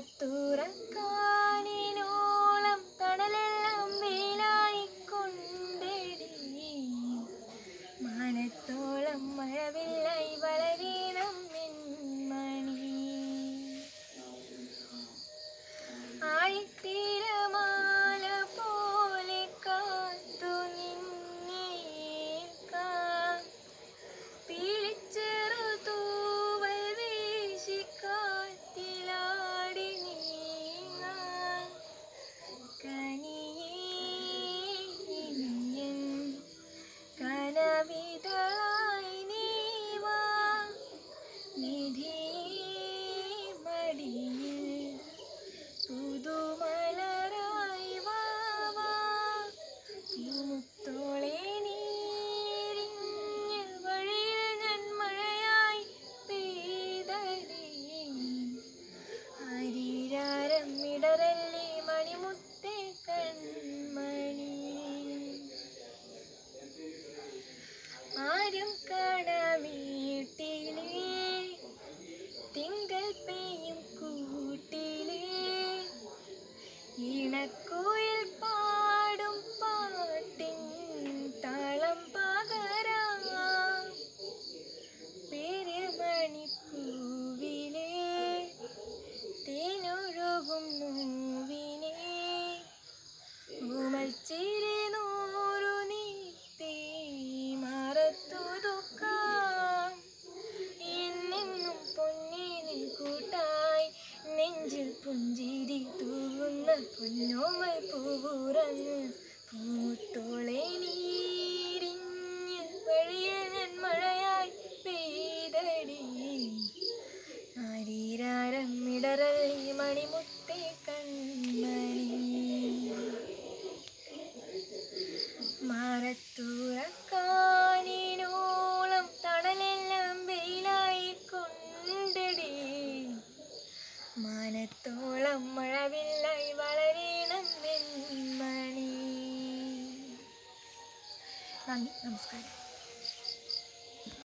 മാറത്തുറക്കാനിനോളം തണലെല്ലാം വേലായി കൊണ്ടെടി മാനത്തോളം മഴവില്ലായി വളരീണം മണി. ആഴിത്തീരമാല ആരും കാണാമീട്ടിലേ തിങ്കൾ പെയ്യും കൂട്ടിലേ. ഇണക്കോയിൽ പാടും പാട്ടിൻ താളം പകരാം. പെരുമണിപ്പൂവിലേ തേനൊഴുകും നോവിനെ ചിരി നൂറു പൊന്നോമൽ പൂവുറന്ന് പൂത്തോളെ നീരിഞ്ഞ് വഴിയിൽ ഞാൻ മഴയായി പെയ്തടി. ആരീരാരം ഇടറല്ലി മണിമുത്തേ കൺമണി. മാറത്തൂറക്കാനിനോളം മാനത്തോളം മഴവില്ലായി വളരണം വെൺമണി നന്ദി നമസ്കാരം.